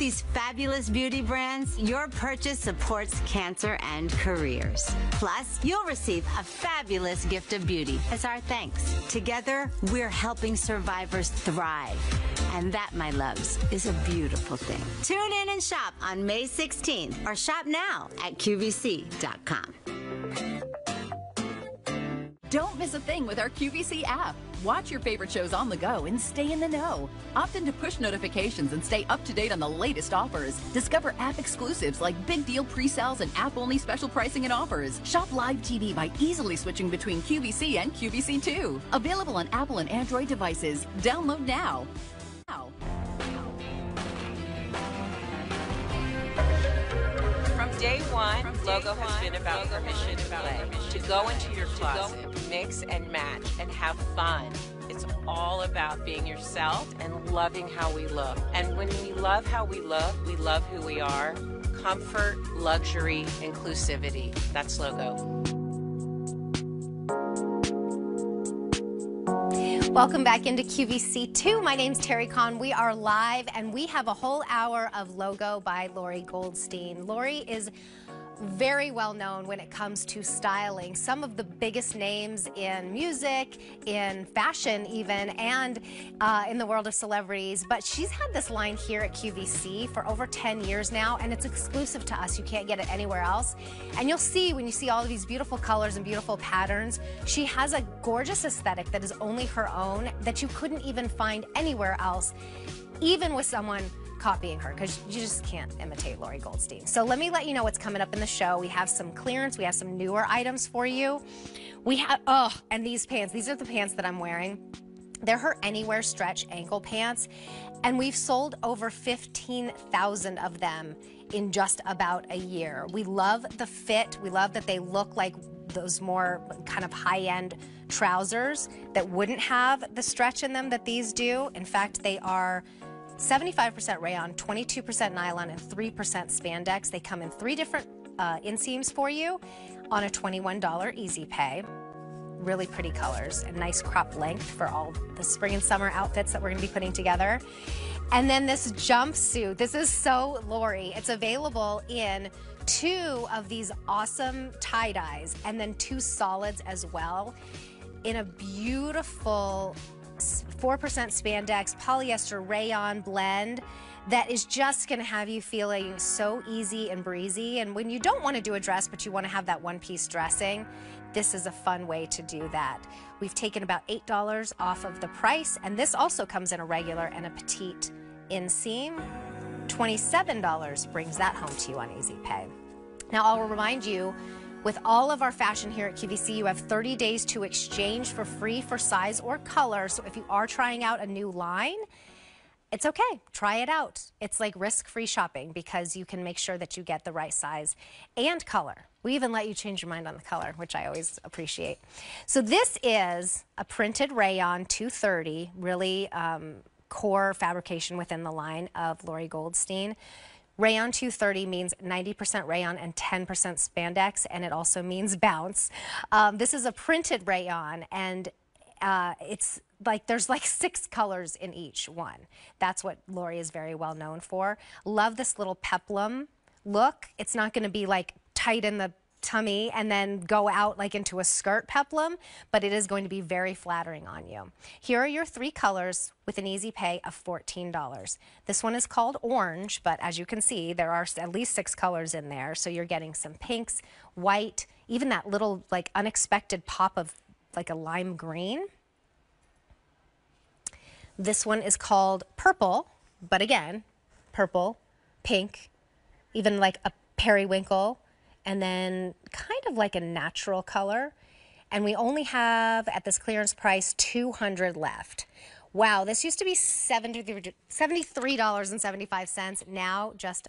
These fabulous beauty brands, your purchase supports cancer and careers. Plus, you'll receive a fabulous gift of beauty as our thanks. Together, we're helping survivors thrive. And that, my loves, is a beautiful thing. Tune in and shop on May 16th or shop now at QVC.com. Don't miss a thing with our QVC app. Watch your favorite shows on the go and stay in the know. Opt into push notifications and stay up to date on the latest offers. Discover app exclusives like big deal pre-sales and app-only special pricing and offers. Shop live TV by easily switching between QVC and QVC2. Available on Apple and Android devices. Download now. Now. Day one, Logo has been about permission to play, to go into your closet, mix and match, and have fun. It's all about being yourself and loving how we look. And when we love how we look, we love who we are. Comfort, luxury, inclusivity. That's Logo. Welcome back into QVC2. My name's Terry Kahn. We are live and we have a whole hour of logo by Lori Goldstein. Lori is very well known when it comes to styling. Some of the biggest names in music, in fashion even, and uh, in the world of celebrities. But she's had this line here at QVC for over 10 years now, and it's exclusive to us. You can't get it anywhere else. And you'll see when you see all of these beautiful colors and beautiful patterns, she has a gorgeous aesthetic that is only her own that you couldn't even find anywhere else, even with someone copying her because you just can't imitate Lori Goldstein. So let me let you know what's coming up in the show. We have some clearance, we have some newer items for you. We have, oh, and these pants, these are the pants that I'm wearing. They're her Anywhere Stretch ankle pants, and we've sold over 15,000 of them in just about a year. We love the fit. We love that they look like those more kind of high-end trousers that wouldn't have the stretch in them that these do. In fact, they are 75% rayon, 22% nylon, and 3% spandex. They come in three different uh, inseams for you on a $21 easy pay. Really pretty colors and nice crop length for all the spring and summer outfits that we're going to be putting together. And then this jumpsuit. This is so Lori. It's available in two of these awesome tie dyes and then two solids as well in a beautiful 4% spandex polyester rayon blend that is just going to have you feeling so easy and breezy. And when you don't want to do a dress, but you want to have that one piece dressing, this is a fun way to do that. We've taken about $8 off of the price, and this also comes in a regular and a petite inseam. $27 brings that home to you on Easy Pay. Now, I'll remind you with all of our fashion here at QVC, you have 30 days to exchange for free for size or color. So if you are trying out a new line, it's okay. Try it out. It's like risk-free shopping because you can make sure that you get the right size and color. We even let you change your mind on the color, which I always appreciate. So this is a printed rayon 230, really um, core fabrication within the line of Lori Goldstein. Rayon 230 means 90% rayon and 10% spandex, and it also means bounce. Um, this is a printed rayon, and uh, it's like there's like six colors in each one. That's what Lori is very well known for. Love this little peplum look. It's not going to be like tight in the tummy and then go out like into a skirt peplum, but it is going to be very flattering on you. Here are your three colors with an easy pay of $14. This one is called orange, but as you can see, there are at least six colors in there. So you're getting some pinks, white, even that little like unexpected pop of like a lime green. This one is called purple, but again, purple, pink, even like a periwinkle, and then kind of like a natural color. And we only have at this clearance price 200 left. Wow, this used to be $73.75. Now just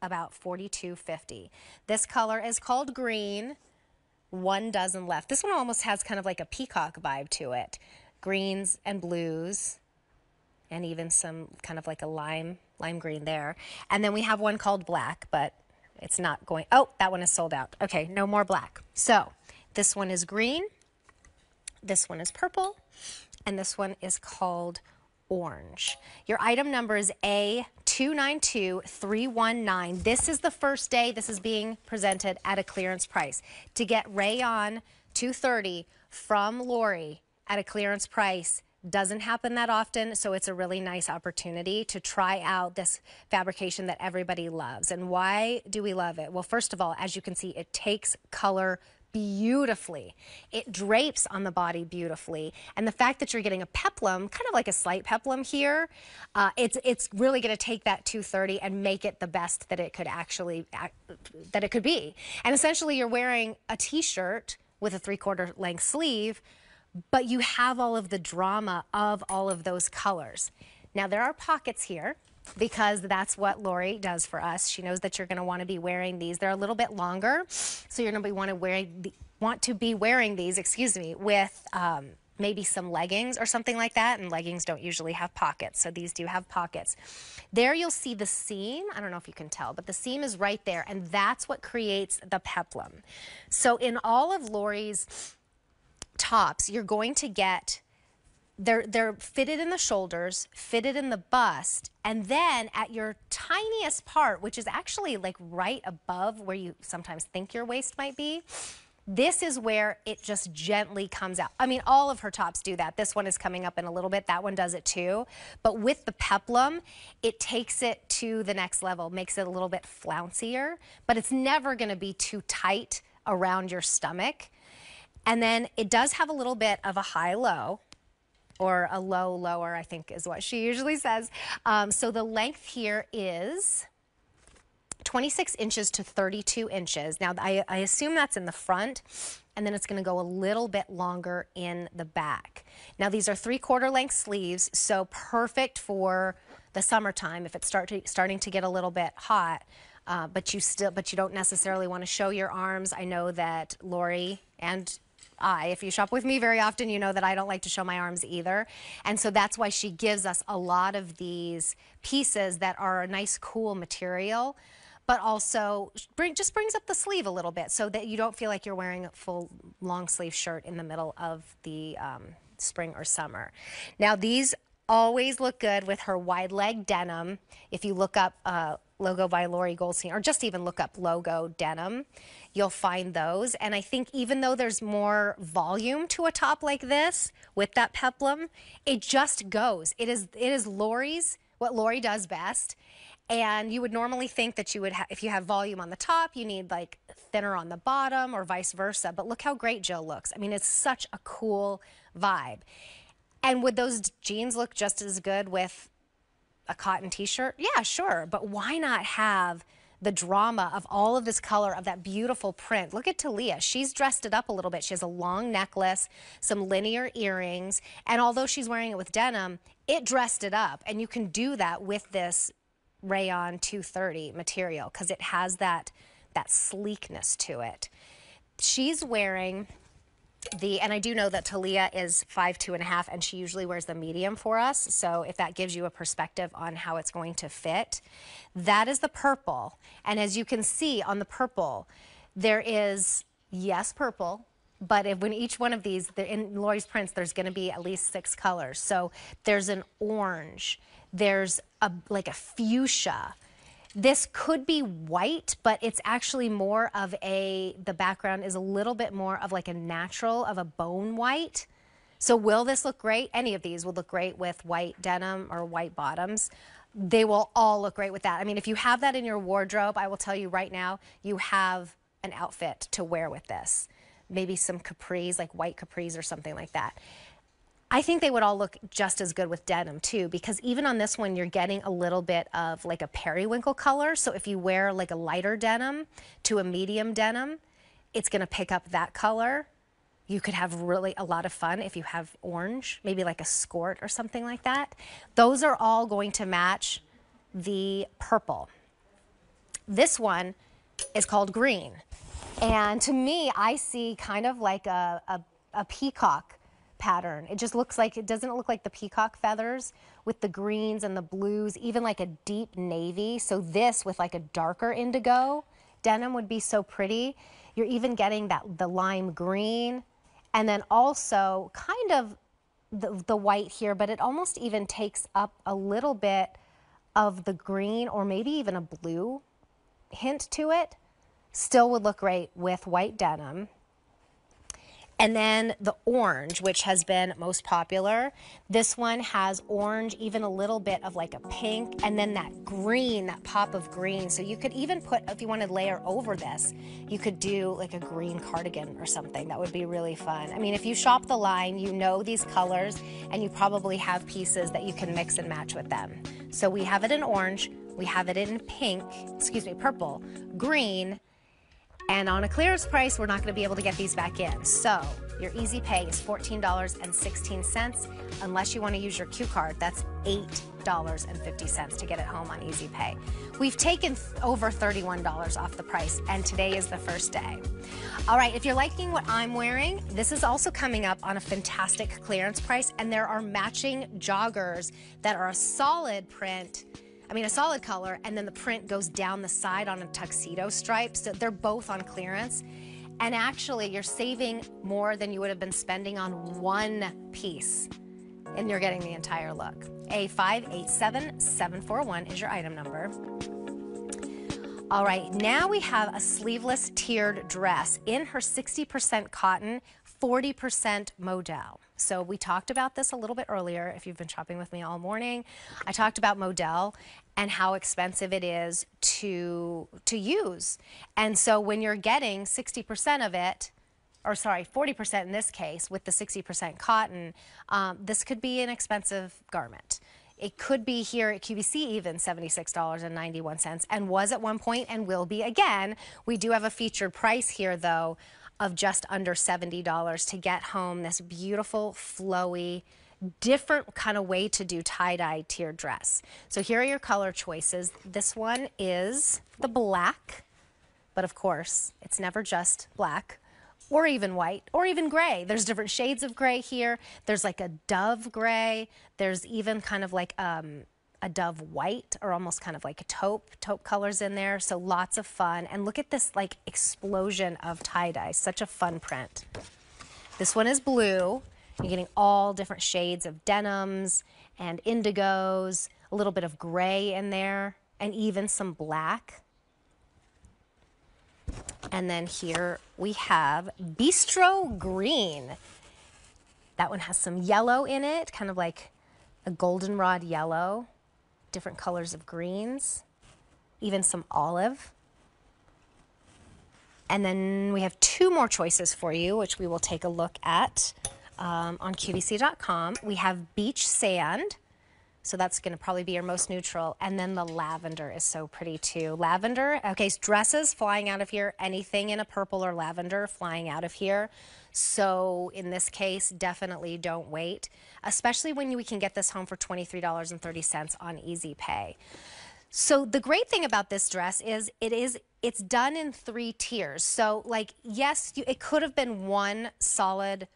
about $42.50. This color is called green. One dozen left. This one almost has kind of like a peacock vibe to it. Greens and blues and even some kind of like a lime lime green there. And then we have one called black, but it's not going, oh, that one is sold out. Okay, no more black. So this one is green, this one is purple, and this one is called orange. Your item number is A292319. This is the first day this is being presented at a clearance price. To get Rayon 230 from Lori at a clearance price doesn't happen that often, so it's a really nice opportunity to try out this fabrication that everybody loves. And why do we love it? Well, first of all, as you can see, it takes color beautifully. It drapes on the body beautifully. And the fact that you're getting a peplum, kind of like a slight peplum here, uh, it's, it's really going to take that 230 and make it the best that it could actually, that it could be. And essentially you're wearing a t-shirt with a three quarter length sleeve, but you have all of the drama of all of those colors. Now there are pockets here because that's what Lori does for us. She knows that you're going to want to be wearing these. They're a little bit longer, so you're going to be want to wear want to be wearing these, excuse me, with um, maybe some leggings or something like that. And leggings don't usually have pockets, so these do have pockets. There you'll see the seam. I don't know if you can tell, but the seam is right there, and that's what creates the peplum. So in all of Lori's tops, you're going to get they're they're fitted in the shoulders, fitted in the bust, and then at your tiniest part, which is actually like right above where you sometimes think your waist might be, this is where it just gently comes out. I mean, all of her tops do that. This one is coming up in a little bit. That one does it too. But with the peplum, it takes it to the next level, makes it a little bit flouncier, but it's never going to be too tight around your stomach. And then it does have a little bit of a high-low, or a low lower, I think is what she usually says. Um, so the length here is 26 inches to 32 inches. Now, I, I assume that's in the front, and then it's going to go a little bit longer in the back. Now, these are three quarter length sleeves, so perfect for the summertime if it's start to, starting to get a little bit hot. Uh, but you still, but you don't necessarily want to show your arms. I know that Lori and I. If you shop with me very often, you know that I don't like to show my arms either. And so that's why she gives us a lot of these pieces that are a nice, cool material but also bring, just brings up the sleeve a little bit so that you don't feel like you're wearing a full long sleeve shirt in the middle of the um, spring or summer. Now these always look good with her wide leg denim. If you look up uh, logo by Lori Goldstein, or just even look up logo denim, you'll find those. And I think even though there's more volume to a top like this with that peplum, it just goes. It is it is Lori's what Lori does best. And you would normally think that you would, if you have volume on the top, you need like thinner on the bottom or vice versa. But look how great Jill looks. I mean, it's such a cool vibe. And would those jeans look just as good with a cotton t-shirt? Yeah, sure. But why not have the drama of all of this color of that beautiful print. Look at Talia. She's dressed it up a little bit. She has a long necklace, some linear earrings, and although she's wearing it with denim, it dressed it up. And you can do that with this rayon 230 material because it has that that sleekness to it. She's wearing the and I do know that Talia is five two and a half and she usually wears the medium for us. So if that gives you a perspective on how it's going to fit that is the purple. And as you can see on the purple there is yes purple but if when each one of these in Lori's prints there's going to be at least six colors. So there's an orange there's a like a fuchsia this could be white, but it's actually more of a, the background is a little bit more of like a natural of a bone white. So will this look great? Any of these will look great with white denim or white bottoms. They will all look great with that. I mean, if you have that in your wardrobe, I will tell you right now, you have an outfit to wear with this. Maybe some capris, like white capris or something like that. I think they would all look just as good with denim too, because even on this one, you're getting a little bit of like a periwinkle color. So if you wear like a lighter denim to a medium denim, it's gonna pick up that color. You could have really a lot of fun if you have orange, maybe like a skirt or something like that. Those are all going to match the purple. This one is called green. And to me, I see kind of like a, a, a peacock pattern. It just looks like, it doesn't look like the peacock feathers with the greens and the blues, even like a deep navy. So this with like a darker indigo denim would be so pretty. You're even getting that the lime green and then also kind of the, the white here, but it almost even takes up a little bit of the green or maybe even a blue hint to it. Still would look great with white denim. And then the orange, which has been most popular. This one has orange, even a little bit of like a pink, and then that green, that pop of green. So you could even put, if you wanted layer over this, you could do like a green cardigan or something. That would be really fun. I mean, if you shop the line, you know these colors, and you probably have pieces that you can mix and match with them. So we have it in orange, we have it in pink, excuse me, purple, green, and on a clearance price, we're not going to be able to get these back in. So your easy pay is $14.16 unless you want to use your Q card. That's $8.50 to get it home on easy pay. We've taken over $31 off the price, and today is the first day. All right, if you're liking what I'm wearing, this is also coming up on a fantastic clearance price, and there are matching joggers that are a solid print I mean, a solid color, and then the print goes down the side on a tuxedo stripe. So they're both on clearance. And actually, you're saving more than you would have been spending on one piece, and you're getting the entire look. A587741 is your item number. All right, now we have a sleeveless tiered dress in her 60% cotton, 40% modal. So we talked about this a little bit earlier if you've been shopping with me all morning. I talked about modal and how expensive it is to to use. And so when you're getting 60% of it, or sorry, 40% in this case with the 60% cotton, um, this could be an expensive garment. It could be here at QVC even $76.91 and was at one point and will be again. We do have a featured price here though of just under $70 to get home this beautiful, flowy, different kind of way to do tie-dye tiered dress. So here are your color choices. This one is the black, but of course, it's never just black or even white or even gray. There's different shades of gray here. There's like a dove gray. There's even kind of like um, a dove white or almost kind of like a taupe, taupe colors in there. So lots of fun. And look at this like explosion of tie-dye. Such a fun print. This one is blue. You're getting all different shades of denims and indigos, a little bit of gray in there, and even some black. And then here we have Bistro Green. That one has some yellow in it, kind of like a goldenrod yellow different colors of greens, even some olive. And then we have two more choices for you, which we will take a look at um, on QVC.com. We have beach sand. So that's going to probably be your most neutral. And then the lavender is so pretty too. Lavender, okay, dresses flying out of here, anything in a purple or lavender flying out of here. So in this case, definitely don't wait, especially when we can get this home for $23.30 on Easy Pay. So the great thing about this dress is it is it's done in three tiers. So like yes, you, it could have been one solid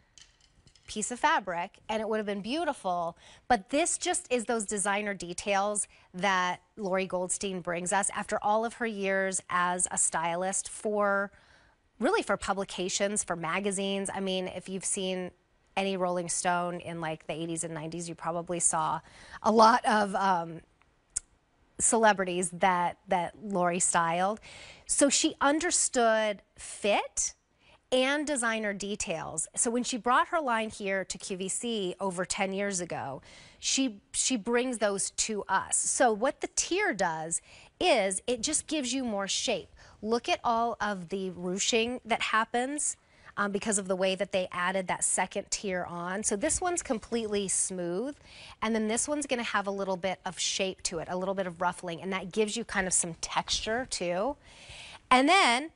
piece of fabric and it would have been beautiful, but this just is those designer details that Lori Goldstein brings us after all of her years as a stylist for really for publications, for magazines. I mean, if you've seen any Rolling Stone in like the 80s and 90s, you probably saw a lot of um, celebrities that that Lori styled. So she understood fit and designer details. So when she brought her line here to QVC over 10 years ago, she she brings those to us. So what the tier does is it just gives you more shape. Look at all of the ruching that happens um, because of the way that they added that second tier on. So this one's completely smooth, and then this one's gonna have a little bit of shape to it, a little bit of ruffling, and that gives you kind of some texture too. And then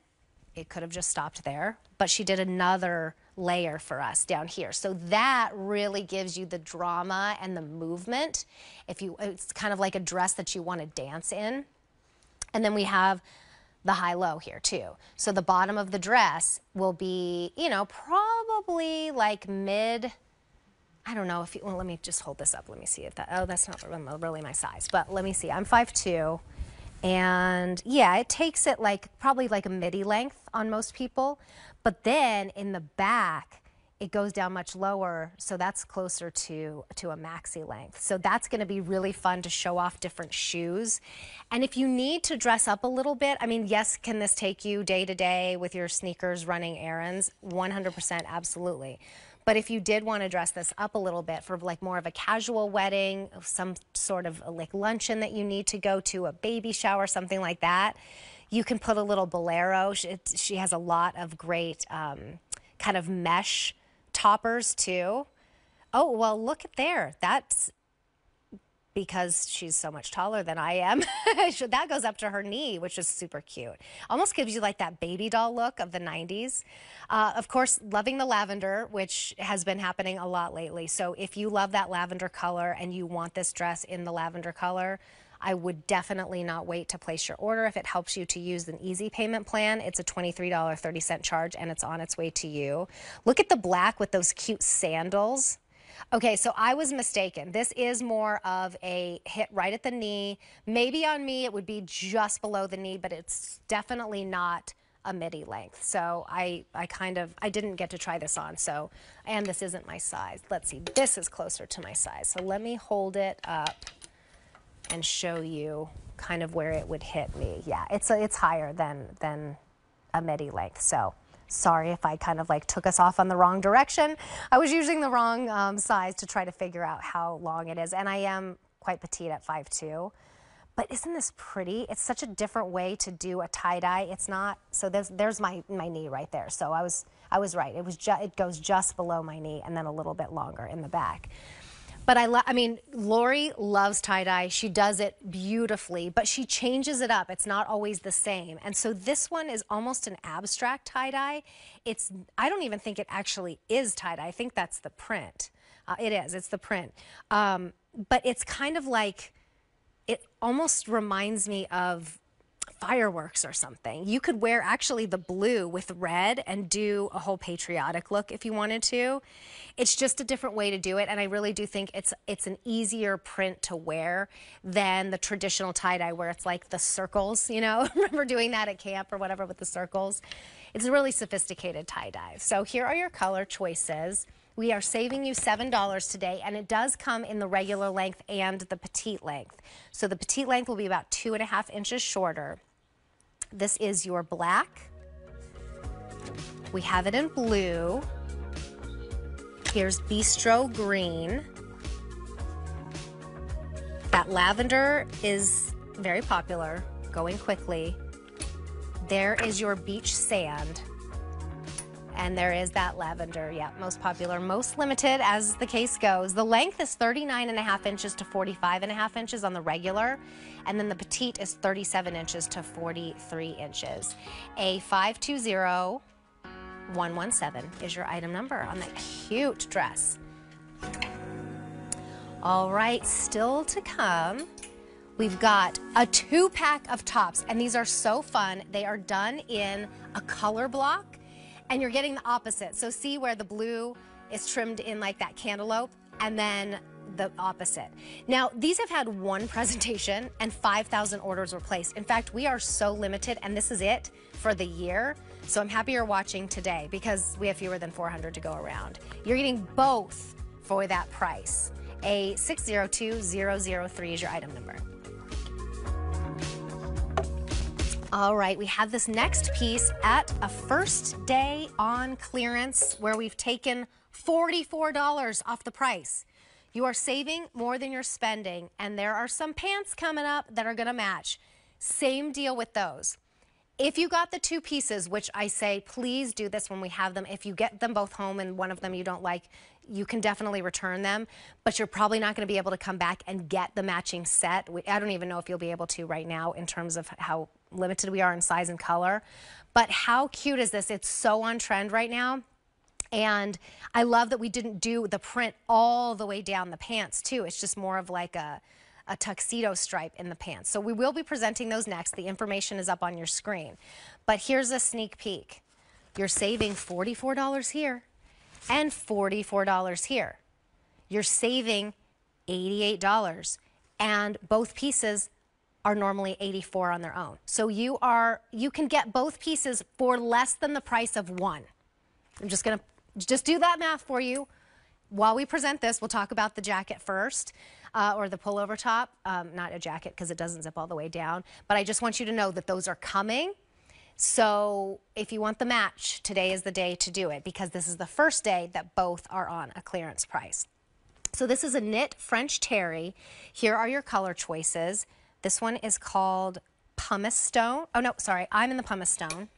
it could have just stopped there, but she did another layer for us down here. So that really gives you the drama and the movement. If you, it's kind of like a dress that you want to dance in. And then we have the high-low here too. So the bottom of the dress will be, you know, probably like mid, I don't know if you, well, let me just hold this up. Let me see if that, oh, that's not really my size, but let me see. I'm 5'2", and yeah, it takes it like, probably like a midi length on most people. But then in the back, it goes down much lower, so that's closer to, to a maxi length. So that's gonna be really fun to show off different shoes. And if you need to dress up a little bit, I mean, yes, can this take you day to day with your sneakers running errands? 100% absolutely. But if you did want to dress this up a little bit for like more of a casual wedding, some sort of like luncheon that you need to go to, a baby shower, something like that, you can put a little bolero. She, she has a lot of great um, kind of mesh toppers too. Oh, well, look at there. That's because she's so much taller than I am. that goes up to her knee, which is super cute. Almost gives you like that baby doll look of the 90s. Uh, of course, loving the lavender, which has been happening a lot lately. So if you love that lavender color and you want this dress in the lavender color, I would definitely not wait to place your order. If it helps you to use an easy payment plan, it's a $23.30 charge and it's on its way to you. Look at the black with those cute sandals. Okay, so I was mistaken. This is more of a hit right at the knee. Maybe on me it would be just below the knee, but it's definitely not a midi length. So I, I kind of, I didn't get to try this on. So, and this isn't my size. Let's see, this is closer to my size. So let me hold it up and show you kind of where it would hit me. Yeah, it's, a, it's higher than, than a midi length. So sorry if I kind of like took us off on the wrong direction. I was using the wrong um, size to try to figure out how long it is. And I am quite petite at 5'2". But isn't this pretty? It's such a different way to do a tie-dye. It's not, so there's, there's my, my knee right there. So I was, I was right. It, was ju it goes just below my knee and then a little bit longer in the back. But I, I mean, Lori loves tie dye. She does it beautifully, but she changes it up. It's not always the same. And so this one is almost an abstract tie dye. It's, I don't even think it actually is tie dye. I think that's the print. Uh, it is, it's the print. Um, but it's kind of like, it almost reminds me of fireworks or something. You could wear actually the blue with red and do a whole patriotic look if you wanted to. It's just a different way to do it, and I really do think it's it's an easier print to wear than the traditional tie-dye where it's like the circles, you know? Remember doing that at camp or whatever with the circles? It's a really sophisticated tie-dye. So here are your color choices. We are saving you $7 today, and it does come in the regular length and the petite length. So the petite length will be about two and a half inches shorter. This is your black. We have it in blue. Here's Bistro Green. That lavender is very popular, going quickly. There is your beach sand. And there is that lavender, yeah, most popular, most limited as the case goes. The length is 39 and a half inches to 45 and a half inches on the regular. And then the petite is 37 inches to 43 inches. A 520 117 is your item number on that cute dress. All right, still to come. We've got a two pack of tops, and these are so fun. They are done in a color block and you're getting the opposite. So see where the blue is trimmed in like that cantaloupe and then the opposite. Now, these have had one presentation and 5,000 orders were placed. In fact, we are so limited and this is it for the year. So I'm happy you're watching today because we have fewer than 400 to go around. You're getting both for that price. A 602003 is your item number. All right, we have this next piece at a first day on clearance where we've taken $44 off the price. You are saving more than you're spending, and there are some pants coming up that are going to match. Same deal with those. If you got the two pieces, which I say, please do this when we have them. If you get them both home and one of them you don't like, you can definitely return them, but you're probably not going to be able to come back and get the matching set. I don't even know if you'll be able to right now in terms of how limited we are in size and color. But how cute is this? It's so on trend right now. And I love that we didn't do the print all the way down the pants too. It's just more of like a, a tuxedo stripe in the pants. So we will be presenting those next. The information is up on your screen. But here's a sneak peek. You're saving $44 here and $44 here. You're saving $88 and both pieces are normally 84 on their own. So you are you can get both pieces for less than the price of one. I'm just going to just do that math for you. While we present this, we'll talk about the jacket first. Uh, or the pullover top, um, not a jacket because it doesn't zip all the way down. But I just want you to know that those are coming. So if you want the match, today is the day to do it because this is the first day that both are on a clearance price. So this is a knit French terry. Here are your color choices. This one is called pumice stone. Oh no, sorry, I'm in the pumice stone.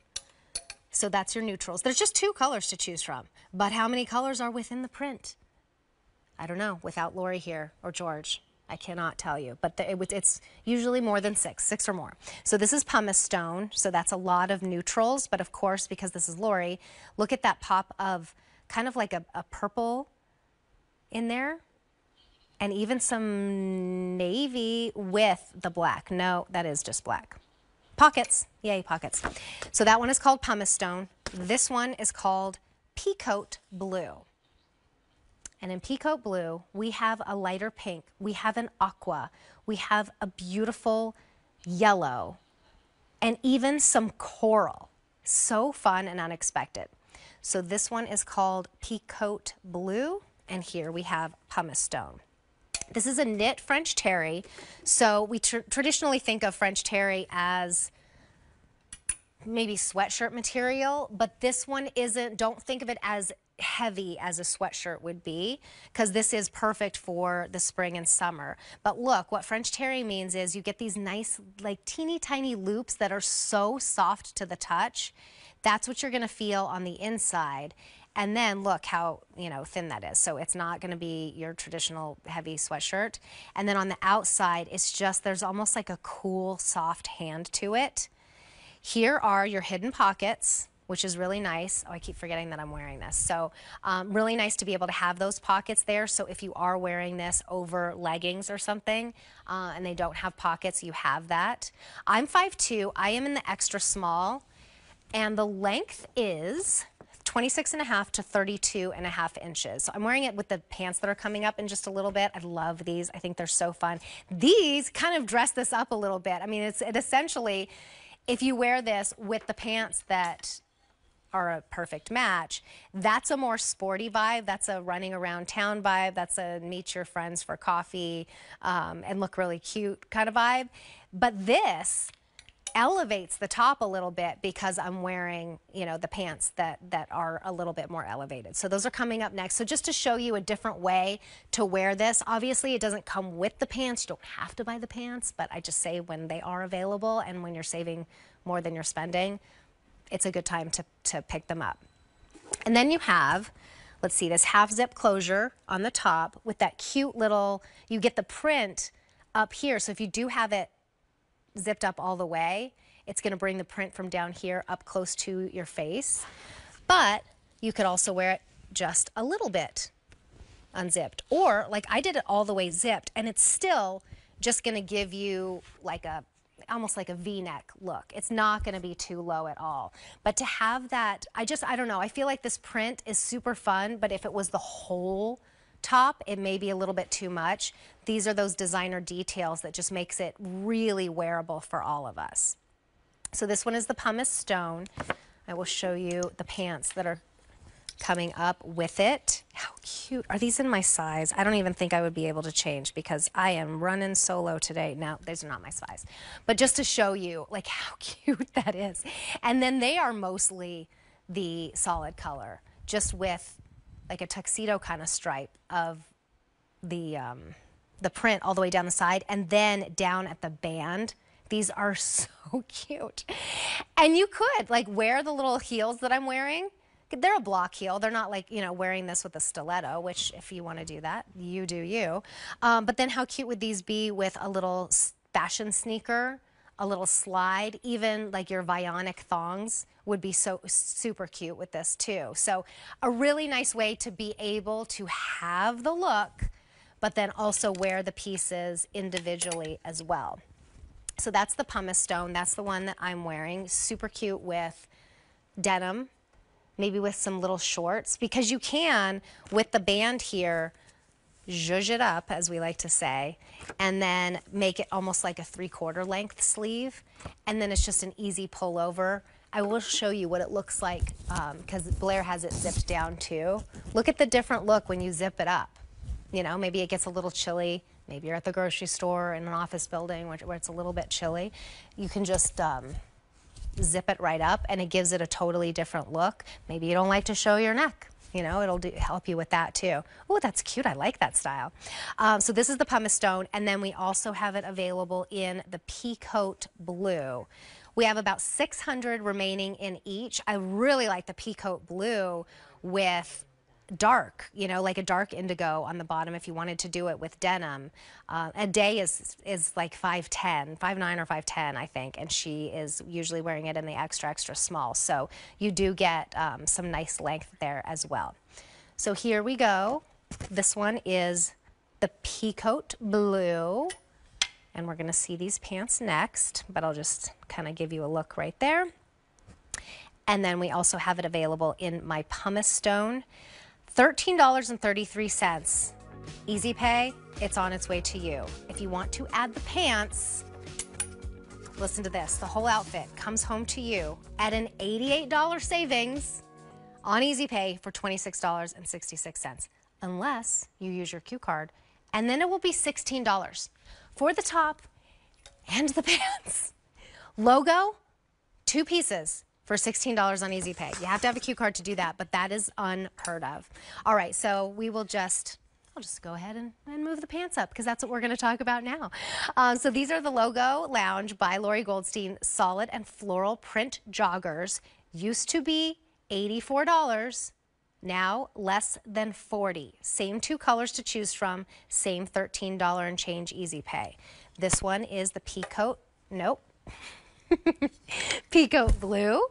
So that's your neutrals. There's just two colors to choose from. But how many colors are within the print? I don't know, without Lori here or George. I cannot tell you, but the, it, it's usually more than six, six or more. So this is pumice stone, so that's a lot of neutrals, but of course, because this is Lori, look at that pop of kind of like a, a purple in there, and even some navy with the black. No, that is just black. Pockets, yay, pockets. So that one is called pumice stone. This one is called peacoat blue. And in peacoat blue, we have a lighter pink, we have an aqua, we have a beautiful yellow, and even some coral. So fun and unexpected. So this one is called peacoat blue, and here we have pumice stone. This is a knit French terry. So we tr traditionally think of French terry as maybe sweatshirt material, but this one isn't, don't think of it as heavy as a sweatshirt would be because this is perfect for the spring and summer. But look, what French terry means is you get these nice, like teeny tiny loops that are so soft to the touch. That's what you're going to feel on the inside. And then look how, you know, thin that is. So it's not going to be your traditional heavy sweatshirt. And then on the outside, it's just, there's almost like a cool, soft hand to it. Here are your hidden pockets which is really nice. Oh, I keep forgetting that I'm wearing this. So um, really nice to be able to have those pockets there. So if you are wearing this over leggings or something uh, and they don't have pockets, you have that. I'm 5'2". I am in the extra small and the length is 26 and a half to 32 and a half inches. So I'm wearing it with the pants that are coming up in just a little bit. I love these. I think they're so fun. These kind of dress this up a little bit. I mean, it's it essentially, if you wear this with the pants that are a perfect match. That's a more sporty vibe. That's a running around town vibe. That's a meet your friends for coffee um, and look really cute kind of vibe. But this elevates the top a little bit because I'm wearing, you know, the pants that that are a little bit more elevated. So those are coming up next. So just to show you a different way to wear this, obviously it doesn't come with the pants. You don't have to buy the pants, but I just say when they are available and when you're saving more than you're spending, it's a good time to, to pick them up. And then you have, let's see, this half zip closure on the top with that cute little, you get the print up here. So if you do have it zipped up all the way, it's going to bring the print from down here up close to your face. But you could also wear it just a little bit unzipped. Or like I did it all the way zipped and it's still just going to give you like a almost like a v-neck look. It's not going to be too low at all. But to have that, I just, I don't know. I feel like this print is super fun, but if it was the whole top, it may be a little bit too much. These are those designer details that just makes it really wearable for all of us. So this one is the pumice stone. I will show you the pants that are coming up with it. How cute. Are these in my size? I don't even think I would be able to change because I am running solo today. Now, these are not my size. But just to show you like how cute that is. And then they are mostly the solid color, just with like a tuxedo kind of stripe of the, um, the print all the way down the side and then down at the band. These are so cute. And you could like wear the little heels that I'm wearing they're a block heel. They're not like, you know, wearing this with a stiletto, which if you want to do that, you do you. Um, but then how cute would these be with a little fashion sneaker, a little slide, even like your Vionic thongs would be so super cute with this too. So a really nice way to be able to have the look, but then also wear the pieces individually as well. So that's the pumice stone. That's the one that I'm wearing. Super cute with denim maybe with some little shorts, because you can, with the band here, zhuzh it up, as we like to say, and then make it almost like a three-quarter length sleeve. And then it's just an easy pullover I will show you what it looks like because Blair has it zipped down too. Look at the different look when you zip it up. You know, maybe it gets a little chilly. Maybe you're at the grocery store in an office building where, where it's a little bit chilly. You can just um, zip it right up and it gives it a totally different look. Maybe you don't like to show your neck. You know, it'll do, help you with that too. Oh, that's cute. I like that style. Um, so this is the pumice stone, and then we also have it available in the peacoat blue. We have about 600 remaining in each. I really like the peacoat blue with dark, you know, like a dark indigo on the bottom if you wanted to do it with denim. Uh, a day is is like 5'10", 5'9", or 5'10", I think, and she is usually wearing it in the extra, extra small. So you do get um, some nice length there as well. So here we go. This one is the Peacoat Blue. And we're going to see these pants next, but I'll just kind of give you a look right there. And then we also have it available in my pumice stone. $13.33. Easy pay, it's on its way to you. If you want to add the pants, listen to this. The whole outfit comes home to you at an $88 savings on Easy Pay for $26.66, unless you use your Q card. And then it will be $16 for the top and the pants. Logo, two pieces, for $16 on Easy Pay. You have to have a Q card to do that, but that is unheard of. All right, so we will just I'll just go ahead and, and move the pants up because that's what we're going to talk about now. Um, so these are the Logo Lounge by Lori Goldstein solid and floral print joggers. Used to be $84, now less than 40. Same two colors to choose from, same $13 and change easy pay. This one is the Peacoat, nope, Peacoat Blue.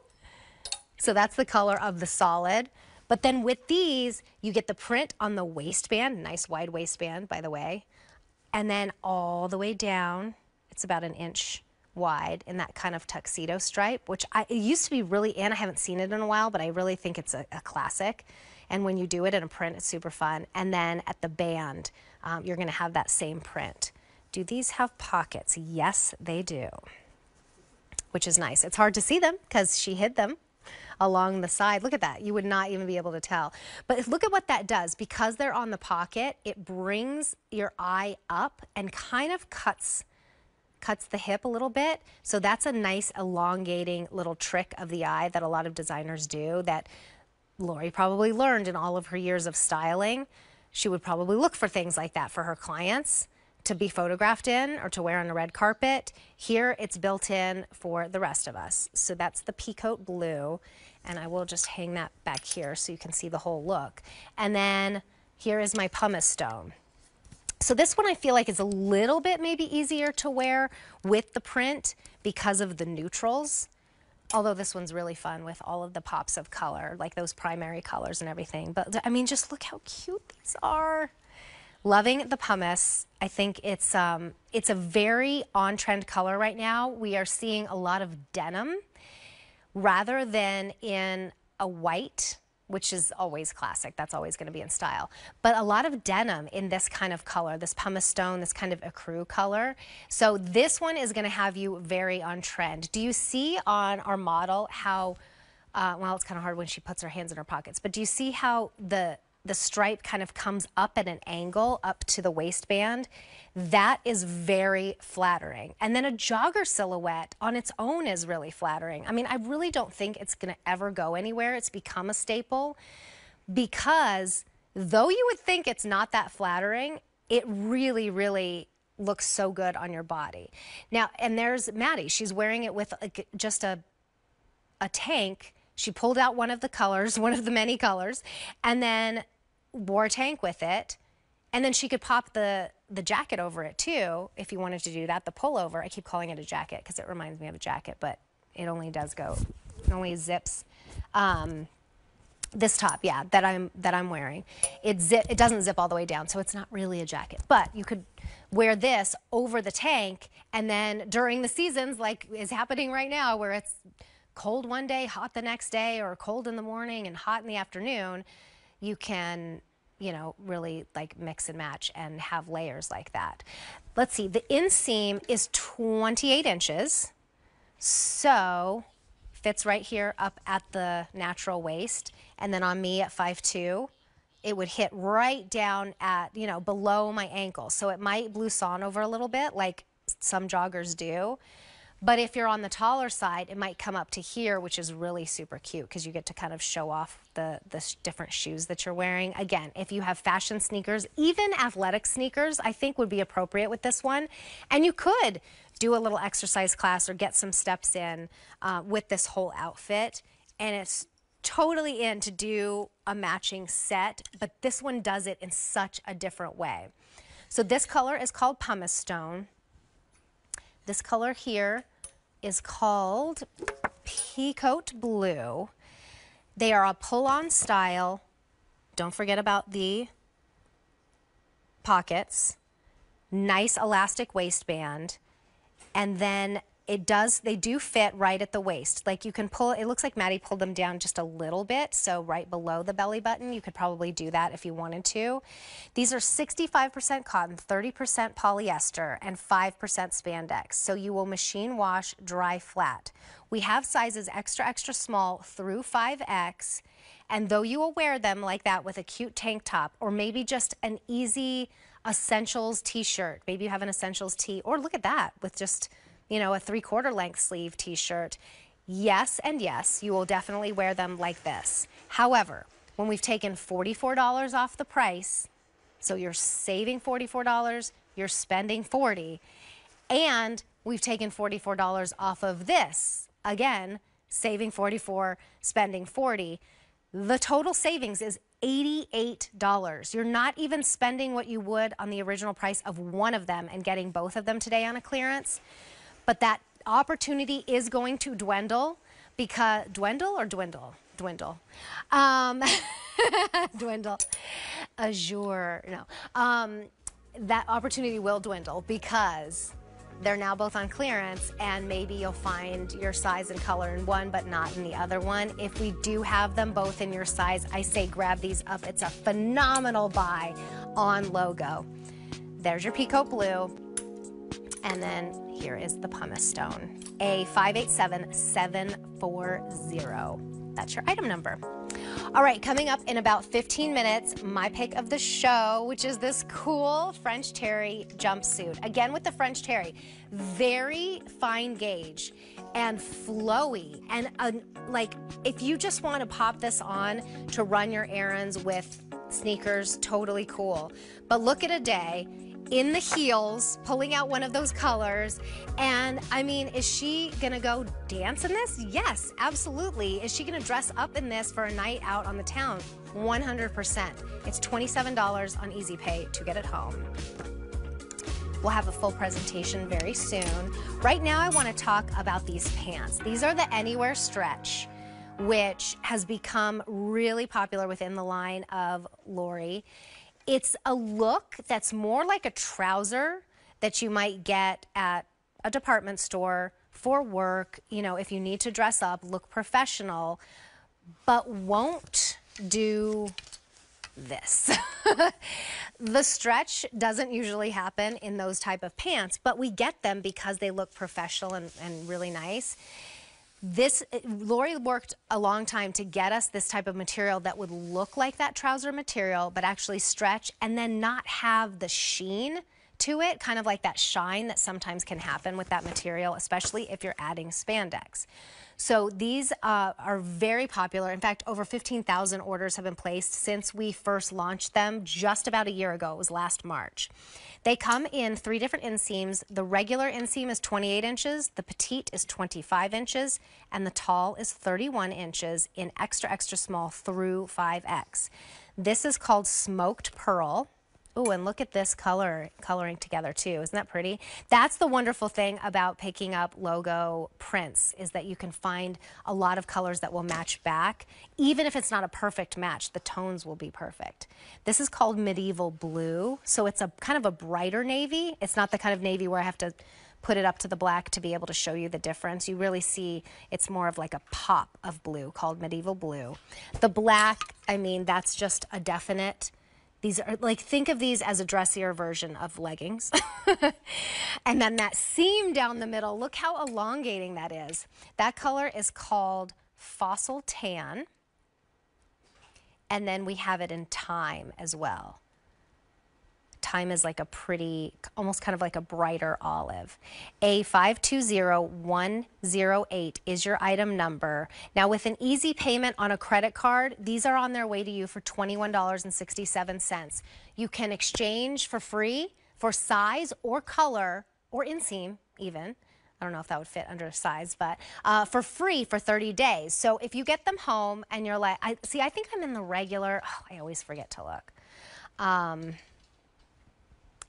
So that's the color of the solid. But then with these, you get the print on the waistband, nice wide waistband, by the way. And then all the way down, it's about an inch wide in that kind of tuxedo stripe, which I, it used to be really in. I haven't seen it in a while, but I really think it's a, a classic. And when you do it in a print, it's super fun. And then at the band, um, you're going to have that same print. Do these have pockets? Yes, they do, which is nice. It's hard to see them because she hid them along the side. Look at that. You would not even be able to tell. But look at what that does. Because they're on the pocket, it brings your eye up and kind of cuts cuts the hip a little bit. So that's a nice elongating little trick of the eye that a lot of designers do that Lori probably learned in all of her years of styling. She would probably look for things like that for her clients to be photographed in or to wear on a red carpet. Here it's built in for the rest of us. So that's the Peacoat Blue. And I will just hang that back here so you can see the whole look. And then here is my pumice stone. So this one I feel like is a little bit maybe easier to wear with the print because of the neutrals. Although this one's really fun with all of the pops of color, like those primary colors and everything. But I mean, just look how cute these are loving the pumice. I think it's um, it's a very on-trend color right now. We are seeing a lot of denim rather than in a white, which is always classic. That's always going to be in style. But a lot of denim in this kind of color, this pumice stone, this kind of ecru color. So this one is going to have you very on trend. Do you see on our model how, uh, well, it's kind of hard when she puts her hands in her pockets, but do you see how the the stripe kind of comes up at an angle up to the waistband, that is very flattering. And then a jogger silhouette on its own is really flattering. I mean, I really don't think it's going to ever go anywhere. It's become a staple because though you would think it's not that flattering, it really, really looks so good on your body. Now, and there's Maddie. She's wearing it with a, just a a tank. She pulled out one of the colors, one of the many colors, and then wore a tank with it. And then she could pop the, the jacket over it too, if you wanted to do that, the pullover. I keep calling it a jacket because it reminds me of a jacket, but it only does go, it only zips. Um, this top, yeah, that I'm that I'm wearing, it zip it doesn't zip all the way down, so it's not really a jacket. But you could wear this over the tank, and then during the seasons, like is happening right now, where it's cold one day, hot the next day, or cold in the morning and hot in the afternoon, you can you know, really like mix and match and have layers like that. Let's see, the inseam is 28 inches, so fits right here up at the natural waist. And then on me at 5'2", it would hit right down at, you know, below my ankle. So it might blouson over a little bit like some joggers do. But if you're on the taller side, it might come up to here, which is really super cute because you get to kind of show off the, the different shoes that you're wearing. Again, if you have fashion sneakers, even athletic sneakers, I think would be appropriate with this one. And you could do a little exercise class or get some steps in uh, with this whole outfit. And it's totally in to do a matching set, but this one does it in such a different way. So this color is called pumice stone. This color here is called Peacoat Blue. They are a pull-on style. Don't forget about the pockets. Nice elastic waistband. And then it does, they do fit right at the waist. Like you can pull, it looks like Maddie pulled them down just a little bit. So right below the belly button, you could probably do that if you wanted to. These are 65% cotton, 30% polyester, and 5% spandex. So you will machine wash, dry flat. We have sizes extra, extra small through 5X. And though you will wear them like that with a cute tank top or maybe just an easy essentials t-shirt, maybe you have an essentials tee, or look at that with just you know, a three quarter length sleeve t-shirt, yes and yes, you will definitely wear them like this. However, when we've taken $44 off the price, so you're saving $44, you're spending 40, and we've taken $44 off of this, again, saving 44, spending 40, the total savings is $88. You're not even spending what you would on the original price of one of them and getting both of them today on a clearance. But that opportunity is going to dwindle because dwindle or dwindle? Dwindle. Um, dwindle. Azure. No. Um, that opportunity will dwindle because they're now both on clearance and maybe you'll find your size and color in one but not in the other one. If we do have them both in your size, I say grab these up. It's a phenomenal buy on Logo. There's your Peacoat Blue. And then here is the pumice stone, A587740. That's your item number. All right, coming up in about 15 minutes, my pick of the show, which is this cool French terry jumpsuit. Again, with the French terry, very fine gauge and flowy. And uh, like, if you just want to pop this on to run your errands with sneakers, totally cool. But look at Ade in the heels, pulling out one of those colors. And I mean, is she gonna go dance in this? Yes, absolutely. Is she gonna dress up in this for a night out on the town? 100%. It's $27 on Easy Pay to get it home. We'll have a full presentation very soon. Right now, I want to talk about these pants. These are the Anywhere Stretch, which has become really popular within the line of Lori. It's a look that's more like a trouser that you might get at a department store for work, you know, if you need to dress up, look professional, but won't do this. the stretch doesn't usually happen in those type of pants, but we get them because they look professional and, and really nice this Lori worked a long time to get us this type of material that would look like that trouser material but actually stretch and then not have the sheen to it kind of like that shine that sometimes can happen with that material especially if you're adding spandex so these uh, are very popular. In fact, over 15,000 orders have been placed since we first launched them just about a year ago. It was last March. They come in three different inseams. The regular inseam is 28 inches, the petite is 25 inches, and the tall is 31 inches in extra, extra small through 5X. This is called smoked pearl. Oh, and look at this color coloring together too. Isn't that pretty? That's the wonderful thing about picking up logo prints is that you can find a lot of colors that will match back. Even if it's not a perfect match, the tones will be perfect. This is called medieval blue. So it's a kind of a brighter navy. It's not the kind of navy where I have to put it up to the black to be able to show you the difference. You really see it's more of like a pop of blue called medieval blue. The black, I mean, that's just a definite These are like, think of these as a dressier version of leggings. and then that seam down the middle, look how elongating that is. That color is called Fossil Tan. And then we have it in Thyme as well. Thyme is like a pretty, almost kind of like a brighter olive. A520108 is your item number. Now, with an easy payment on a credit card, these are on their way to you for $21.67. You can exchange for free for size or color or inseam even. I don't know if that would fit under size, but uh, for free for 30 days. So if you get them home and you're like, I see, I think I'm in the regular. Oh, I always forget to look. Um,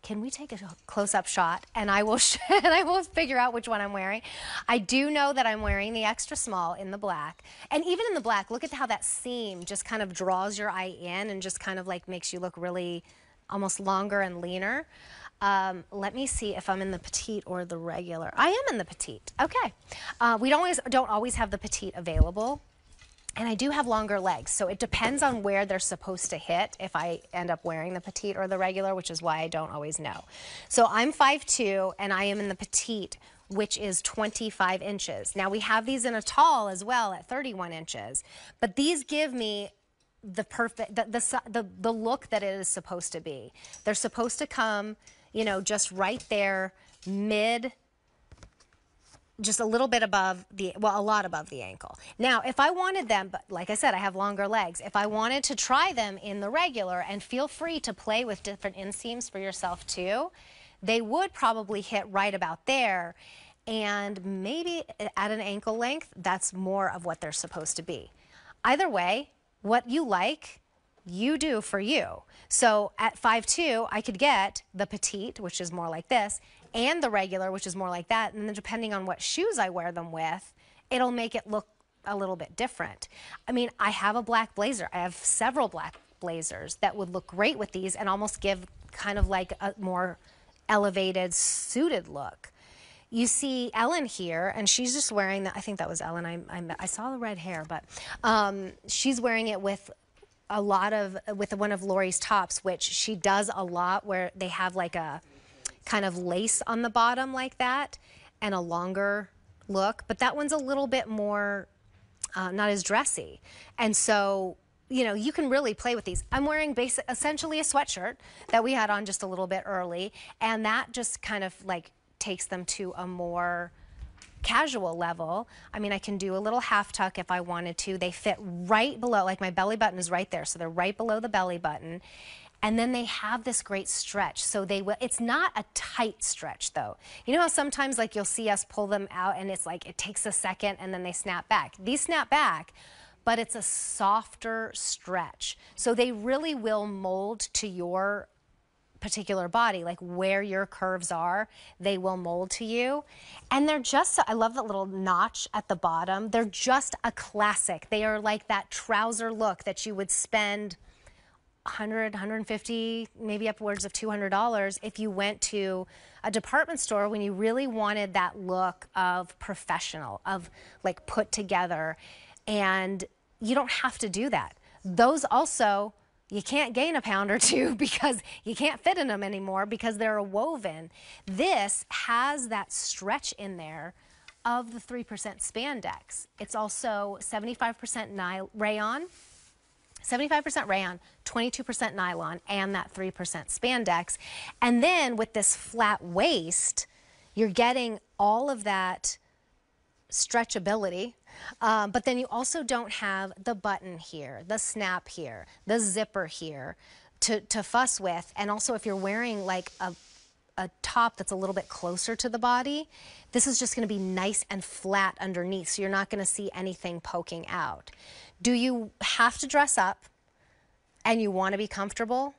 can we take a close-up shot and I will and I will figure out which one I'm wearing. I do know that I'm wearing the extra small in the black. And even in the black, look at how that seam just kind of draws your eye in and just kind of like makes you look really almost longer and leaner. Um, let me see if I'm in the petite or the regular. I am in the petite. Okay. Uh, we don't always, don't always have the petite available. And I do have longer legs, so it depends on where they're supposed to hit if I end up wearing the petite or the regular, which is why I don't always know. So I'm 5'2", and I am in the petite, which is 25 inches. Now we have these in a tall as well at 31 inches, but these give me the perfect, the, the, the, the look that it is supposed to be. They're supposed to come, you know, just right there, mid just a little bit above the, well, a lot above the ankle. Now, if I wanted them, but like I said, I have longer legs. If I wanted to try them in the regular, and feel free to play with different inseams for yourself too, they would probably hit right about there. And maybe at an ankle length, that's more of what they're supposed to be. Either way, what you like, you do for you. So at 5'2", I could get the petite, which is more like this, and the regular, which is more like that. And then depending on what shoes I wear them with, it'll make it look a little bit different. I mean, I have a black blazer. I have several black blazers that would look great with these and almost give kind of like a more elevated, suited look. You see Ellen here, and she's just wearing that. I think that was Ellen. I, I, I saw the red hair, but um, she's wearing it with a lot of, with one of Lori's tops, which she does a lot where they have like a, kind of lace on the bottom like that and a longer look, but that one's a little bit more uh, not as dressy. And so, you know, you can really play with these. I'm wearing basic, essentially a sweatshirt that we had on just a little bit early, and that just kind of like takes them to a more casual level. I mean, I can do a little half tuck if I wanted to. They fit right below, like my belly button is right there, so they're right below the belly button. And then they have this great stretch. So they will, it's not a tight stretch though. You know how sometimes like you'll see us pull them out and it's like it takes a second and then they snap back. These snap back, but it's a softer stretch. So they really will mold to your particular body, like where your curves are, they will mold to you. And they're just, I love that little notch at the bottom. They're just a classic. They are like that trouser look that you would spend 100 150 maybe upwards of $200 if you went to a department store when you really wanted that look of professional of like put together. And you don't have to do that. Those also you can't gain a pound or two because you can't fit in them anymore because they're a woven. This has that stretch in there of the 3% spandex. It's also 75% rayon 75% rayon, 22% nylon, and that 3% spandex. And then with this flat waist, you're getting all of that stretchability, um, but then you also don't have the button here, the snap here, the zipper here to, to fuss with. And also if you're wearing like a, a top that's a little bit closer to the body, this is just gonna be nice and flat underneath, so you're not gonna see anything poking out. Do you have to dress up and you want to be comfortable?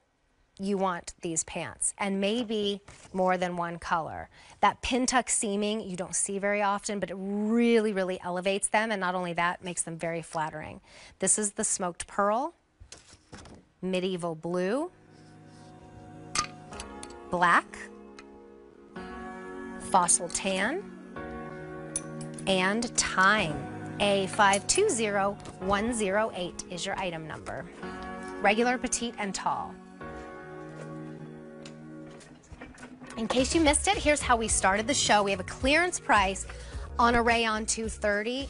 You want these pants and maybe more than one color. That pin tuck seaming you don't see very often, but it really, really elevates them. And not only that, makes them very flattering. This is the smoked pearl, medieval blue, black, fossil tan, and thyme. A520108 is your item number. Regular, petite, and tall. In case you missed it, here's how we started the show. We have a clearance price on a rayon 230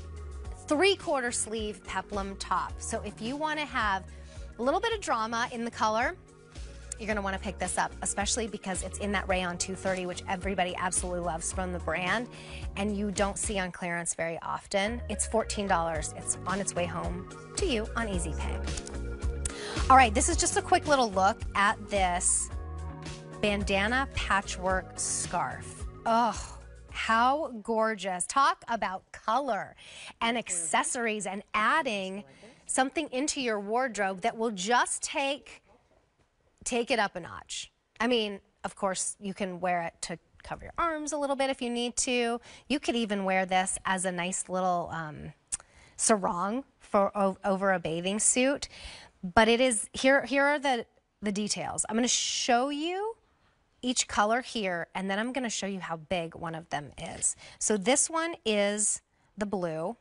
three-quarter sleeve peplum top. So if you want to have a little bit of drama in the color, you're going to want to pick this up, especially because it's in that Rayon 230, which everybody absolutely loves from the brand, and you don't see on clearance very often. It's $14. It's on its way home to you on Easy Pay. All right, this is just a quick little look at this bandana patchwork scarf. Oh, how gorgeous. Talk about color and accessories and adding something into your wardrobe that will just take take it up a notch. I mean, of course, you can wear it to cover your arms a little bit if you need to. You could even wear this as a nice little um, sarong for over a bathing suit. But it is here. Here are the the details. I'm going to show you each color here, and then I'm going to show you how big one of them is. So this one is the blue.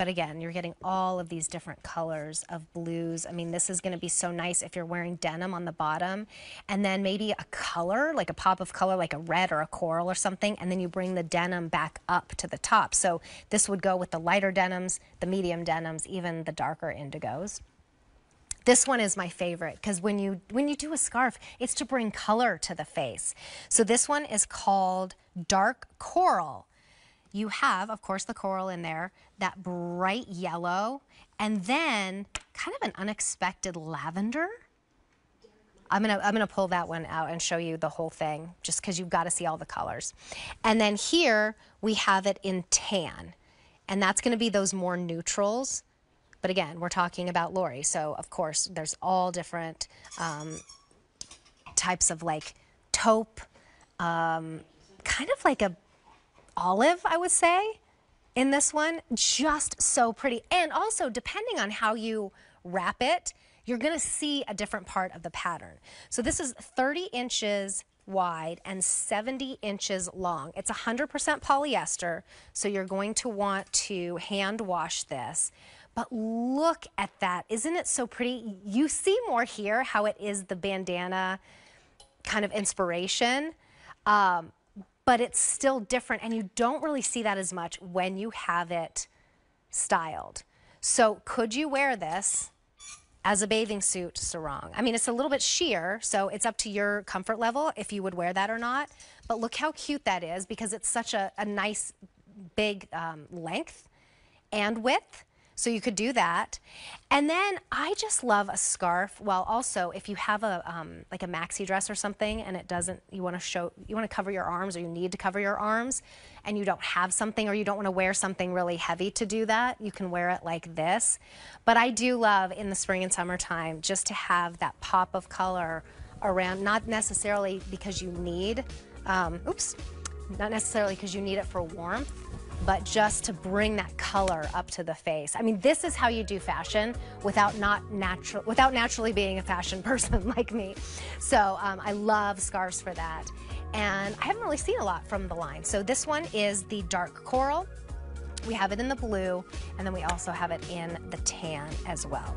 But again, you're getting all of these different colors of blues. I mean, this is going to be so nice if you're wearing denim on the bottom and then maybe a color, like a pop of color, like a red or a coral or something, and then you bring the denim back up to the top. So this would go with the lighter denims, the medium denims, even the darker indigos. This one is my favorite because when you when you do a scarf, it's to bring color to the face. So this one is called Dark Coral you have, of course, the coral in there, that bright yellow, and then kind of an unexpected lavender. I'm gonna I'm gonna pull that one out and show you the whole thing, just because you've got to see all the colors. And then here we have it in tan, and that's gonna be those more neutrals. But again, we're talking about Lori, so of course there's all different um, types of like taupe, um, kind of like a olive, I would say, in this one. Just so pretty. And also, depending on how you wrap it, you're going to see a different part of the pattern. So this is 30 inches wide and 70 inches long. It's 100% polyester, so you're going to want to hand wash this. But look at that. Isn't it so pretty? You see more here how it is the bandana kind of inspiration. Um, but it's still different. And you don't really see that as much when you have it styled. So could you wear this as a bathing suit sarong? I mean, it's a little bit sheer, so it's up to your comfort level if you would wear that or not. But look how cute that is because it's such a, a nice big um, length and width. So you could do that. And then I just love a scarf. Well, also if you have a um, like a maxi dress or something and it doesn't, you want to show, you want to cover your arms or you need to cover your arms and you don't have something or you don't want to wear something really heavy to do that, you can wear it like this. But I do love in the spring and summertime just to have that pop of color around, not necessarily because you need, um, oops, not necessarily because you need it for warmth, but just to bring that color up to the face. I mean, this is how you do fashion without not natural, without naturally being a fashion person like me. So um, I love scarves for that. And I haven't really seen a lot from the line. So this one is the dark coral. We have it in the blue, and then we also have it in the tan as well.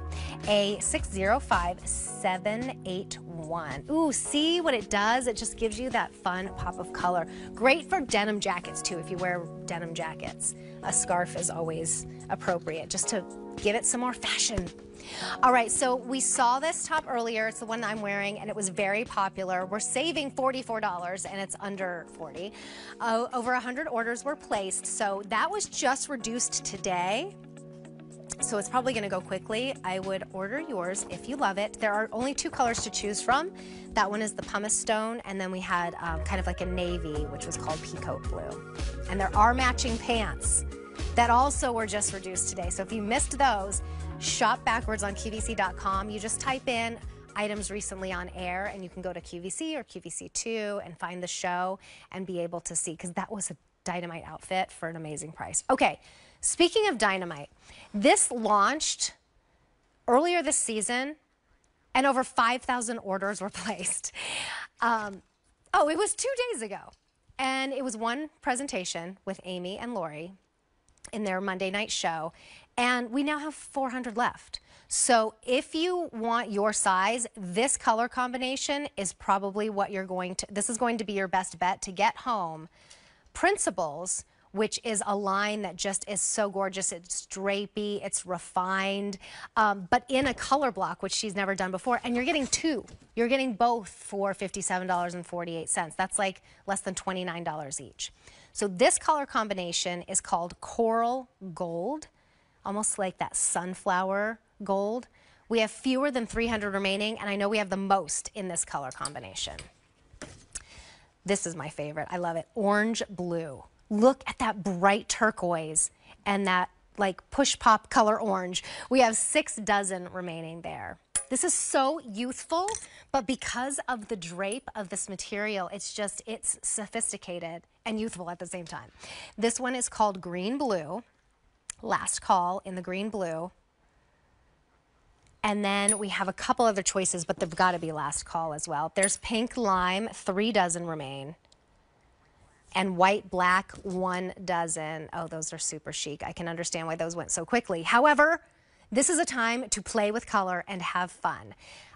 A 605781. Ooh, see what it does? It just gives you that fun pop of color. Great for denim jackets too, if you wear denim jackets. A scarf is always appropriate just to give it some more fashion. All right, so we saw this top earlier. It's the one I'm wearing, and it was very popular. We're saving $44, and it's under 40. Uh, over 100 orders were placed, so that was just reduced today. So it's probably going to go quickly. I would order yours if you love it. There are only two colors to choose from. That one is the pumice stone, and then we had um, kind of like a navy, which was called peacoat blue. And there are matching pants that also were just reduced today. So if you missed those, shop backwards on QVC.com. You just type in items recently on air and you can go to QVC or QVC2 and find the show and be able to see because that was a dynamite outfit for an amazing price. Okay, speaking of dynamite, this launched earlier this season and over 5,000 orders were placed. Um, oh, it was two days ago. And it was one presentation with Amy and Lori in their Monday night show. And we now have 400 left. So if you want your size, this color combination is probably what you're going to, this is going to be your best bet to get home. Principles, which is a line that just is so gorgeous. It's drapey, it's refined, um, but in a color block, which she's never done before. And you're getting two. You're getting both for $57.48. That's like less than $29 each. So this color combination is called Coral Gold, almost like that sunflower gold. We have fewer than 300 remaining, and I know we have the most in this color combination. This is my favorite. I love it. Orange blue. Look at that bright turquoise and that like push pop color orange. We have six dozen remaining there. This is so youthful, but because of the drape of this material, it's just, it's sophisticated and youthful at the same time. This one is called green blue. Last call in the green blue. And then we have a couple other choices, but they've got to be last call as well. There's pink lime, three dozen remain. And white black, one dozen. Oh, those are super chic. I can understand why those went so quickly. However, this is a time to play with color and have fun.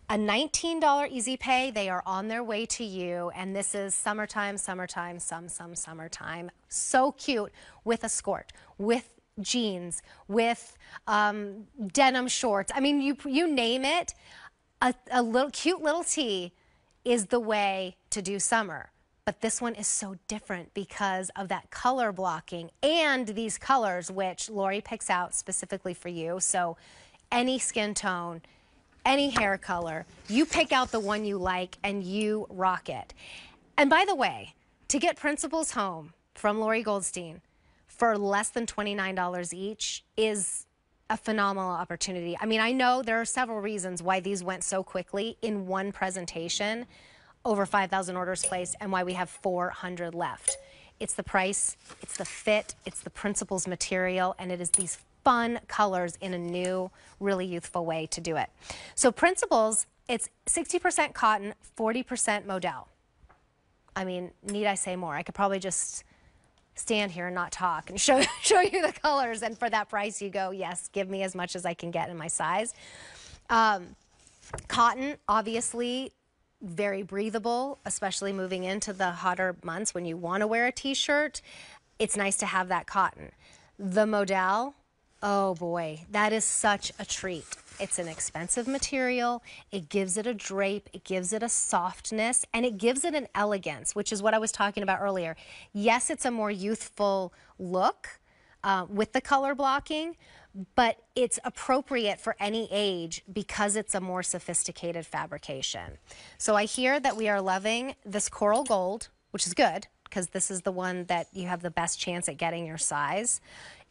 A $19 easy pay, they are on their way to you. And this is summertime, summertime, some, some, summertime. So cute with a skirt, with jeans, with um, denim shorts. I mean, you, you name it, a, a little cute little tee is the way to do summer. But this one is so different because of that color blocking and these colors, which Lori picks out specifically for you. So any skin tone, any hair color, you pick out the one you like and you rock it. And by the way, to get Principles Home from Lori Goldstein, for less than $29 each is a phenomenal opportunity. I mean, I know there are several reasons why these went so quickly in one presentation, over 5,000 orders placed, and why we have 400 left. It's the price, it's the fit, it's the principles material, and it is these fun colors in a new, really youthful way to do it. So principles, it's 60% cotton, 40% modal. I mean, need I say more? I could probably just stand here and not talk and show, show you the colors. And for that price, you go, yes, give me as much as I can get in my size. Um, cotton, obviously, very breathable, especially moving into the hotter months when you want to wear a t-shirt. It's nice to have that cotton. The modal, oh boy, that is such a treat. It's an expensive material. It gives it a drape. It gives it a softness and it gives it an elegance, which is what I was talking about earlier. Yes, it's a more youthful look uh, with the color blocking, but it's appropriate for any age because it's a more sophisticated fabrication. So I hear that we are loving this coral gold, which is good because this is the one that you have the best chance at getting your size.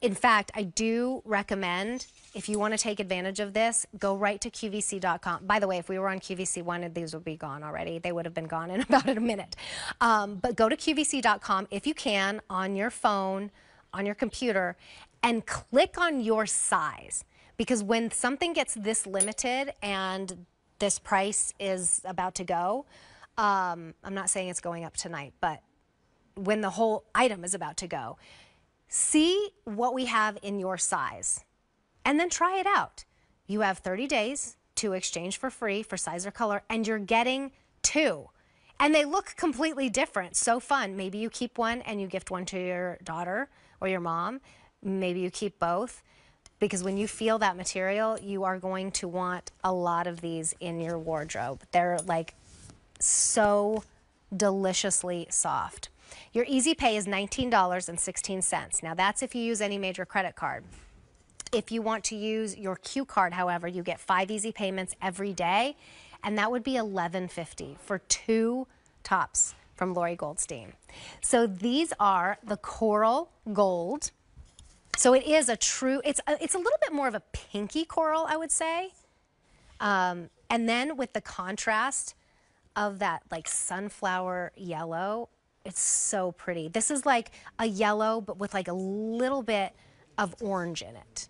In fact, I do recommend if you want to take advantage of this, go right to QVC.com. By the way, if we were on QVC1, these would be gone already. They would have been gone in about a minute. Um, but go to QVC.com if you can on your phone, on your computer, and click on your size. Because when something gets this limited and this price is about to go, um, I'm not saying it's going up tonight, but when the whole item is about to go, see what we have in your size and then try it out. You have 30 days to exchange for free for size or color, and you're getting two. And they look completely different. So fun. Maybe you keep one and you gift one to your daughter or your mom. Maybe you keep both. Because when you feel that material, you are going to want a lot of these in your wardrobe. They're like so deliciously soft. Your easy pay is $19.16. Now that's if you use any major credit card. If you want to use your Q card, however, you get five easy payments every day, and that would be $11.50 for two tops from Lori Goldstein. So these are the coral gold. So it is a true, it's a, it's a little bit more of a pinky coral, I would say. Um, and then with the contrast of that like sunflower yellow, it's so pretty. This is like a yellow, but with like a little bit of orange in it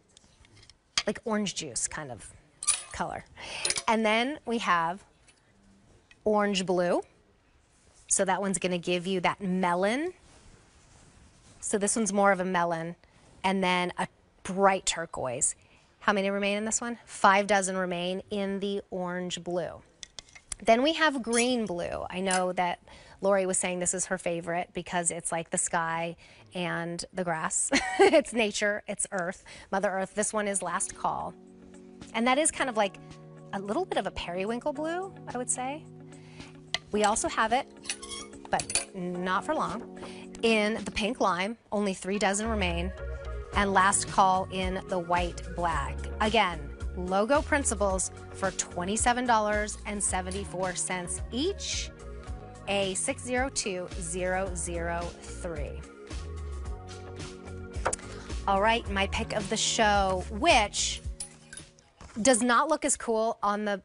like orange juice kind of color. And then we have orange blue. So that one's gonna give you that melon. So this one's more of a melon. And then a, bright turquoise. How many remain in this one? Five dozen remain in the orange blue. Then we have green blue. I know that Lori was saying this is her favorite because it's like the sky and the grass. it's nature, it's earth, Mother Earth. This one is last call. And that is kind of like a little bit of a periwinkle blue, I would say. We also have it, but not for long, in the pink lime. Only three dozen remain. And last call in the white black. Again, logo principles for $27.74 each, a 602003. All right, my pick of the show, which does not look as cool on the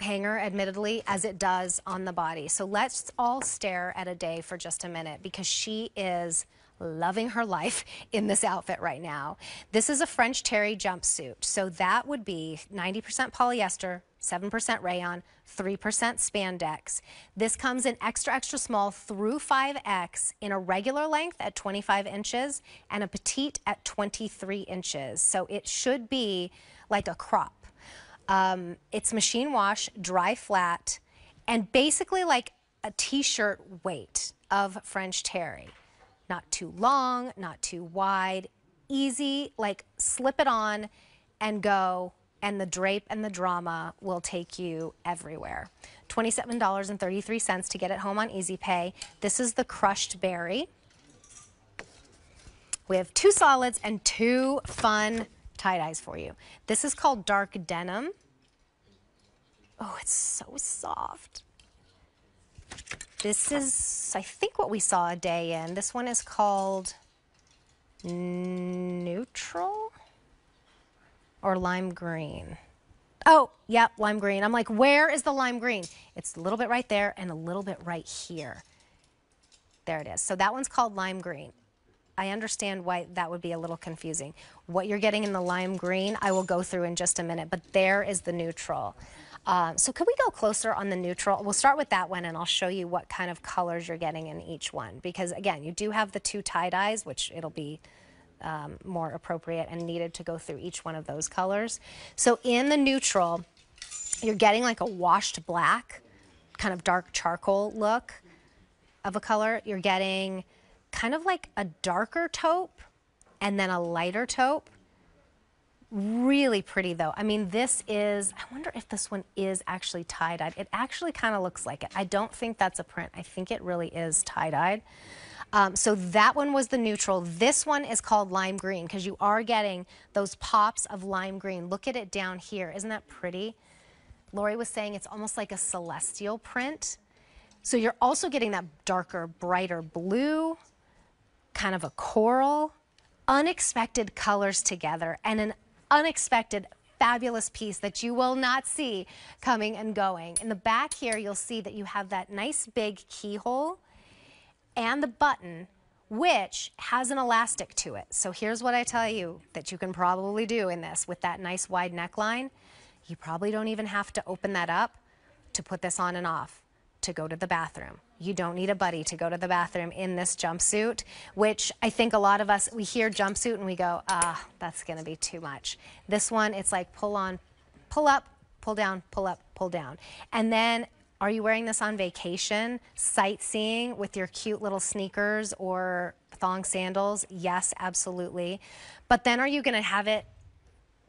hanger, admittedly, as it does on the body. So let's all stare at Ade for just a minute because she is loving her life in this outfit right now. This is a French terry jumpsuit. So that would be 90% polyester, 7% rayon, 3% spandex. This comes in extra, extra small through 5X in a regular length at 25 inches and a petite at 23 inches. So it should be like a crop. Um, it's machine wash, dry flat, and basically like a t-shirt weight of French terry. Not too long, not too wide, easy, like slip it on and go and the drape and the drama will take you everywhere. $27.33 to get it home on Easy Pay. This is the crushed berry. We have two solids and two fun tie-dyes for you. This is called dark denim. Oh, it's so soft. This is, I think, what we saw Ade in. This one is called neutral or lime green. Oh, yep, lime green. I'm like, where is the lime green? It's a little bit right there and a little bit right here. There it is. So that one's called lime green. I understand why that would be a little confusing. What you're getting in the lime green, I will go through in just a minute, but there is the neutral. Um, so could we go closer on the neutral? We'll start with that one and I'll show you what kind of colors you're getting in each one. Because again, you do have the two tie-dyes, which it'll be um, more appropriate and needed to go through each one of those colors. So in the neutral, you're getting like a washed black, kind of dark charcoal look of a color. You're getting kind of like a darker taupe and then a lighter taupe. Really pretty though. I mean, this is, I wonder if this one is actually tie-dyed. It actually kind of looks like it. I don't think that's a print. I think it really is tie-dyed. Um, so that one was the neutral. This one is called lime green because you are getting those pops of lime green. Look at it down here. Isn't that pretty? Lori was saying it's almost like a celestial print. So you're also getting that darker, brighter blue, kind of a coral, unexpected colors together, and an unexpected fabulous piece that you will not see coming and going. In the back here, you'll see that you have that nice big keyhole and the button which has an elastic to it. So here's what I tell you that you can probably do in this with that nice wide neckline. You probably don't even have to open that up to put this on and off to go to the bathroom. You don't need a buddy to go to the bathroom in this jumpsuit, which I think a lot of us, we hear jumpsuit and we go, ah, that's gonna be too much. This one, it's like pull on, pull up, pull down, pull up, pull down. And then are you wearing this on vacation, sightseeing with your cute little sneakers or thong sandals? Yes, absolutely. But then are you to have it